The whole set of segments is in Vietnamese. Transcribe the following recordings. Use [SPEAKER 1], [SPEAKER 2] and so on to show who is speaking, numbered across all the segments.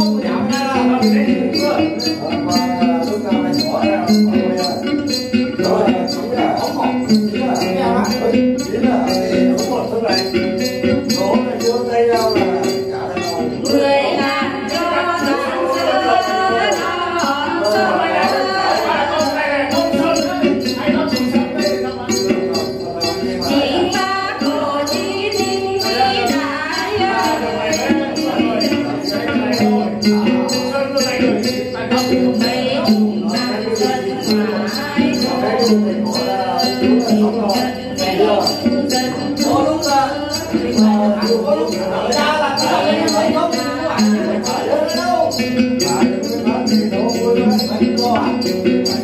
[SPEAKER 1] không? Để học ra là không để đi được chưa?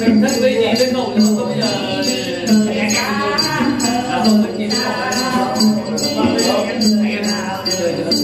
[SPEAKER 2] mình thích với nhẹ
[SPEAKER 3] với cậu nhưng không bây giờ Hãy
[SPEAKER 4] subscribe
[SPEAKER 3] cho kênh Ghiền Mì Gõ Để không bỏ lỡ những video hấp dẫn